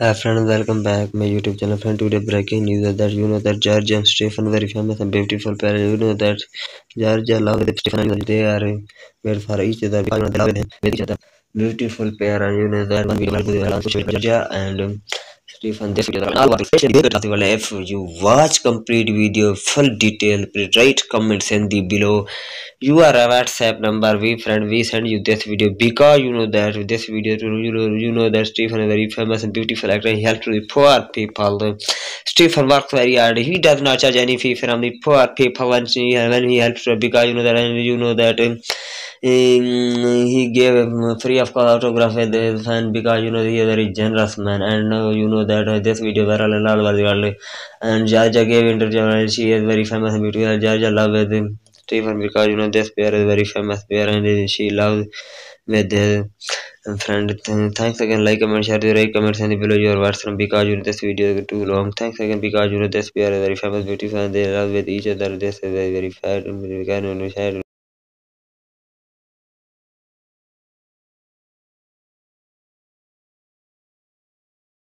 Hi friend, welcome back my YouTube channel. Friend, today breaking news that you know that George and Stephen very famous and beautiful pair. You know that George love with Stephen and they are made for each other because they love them with each other. Beautiful pair and you know that one video will social media and um, This video all about especially if you watch complete video full detail please write comments in the below you are a whatsapp number we friend we send you this video because you know that this video you know you know that stephen is very famous and beautiful actor he helps the poor people stephen works very hard he does not charge any fee from the poor people when he when he helps because you know that you know that um, he gave free of cost autograph with his fan because you know he is a very generous man and uh, you know that uh, this video viral and all over the world and Jaja gave interview and she is very famous and beautiful Jaja with him Stephen because you know this pair is very famous pair and she loves with their friend. Thanks again, like, comment, share, the right comments and below your words because you know this video is too long. Thanks again because you know this pair is very famous, beautiful and they love with each other. This is very very fair and very kind and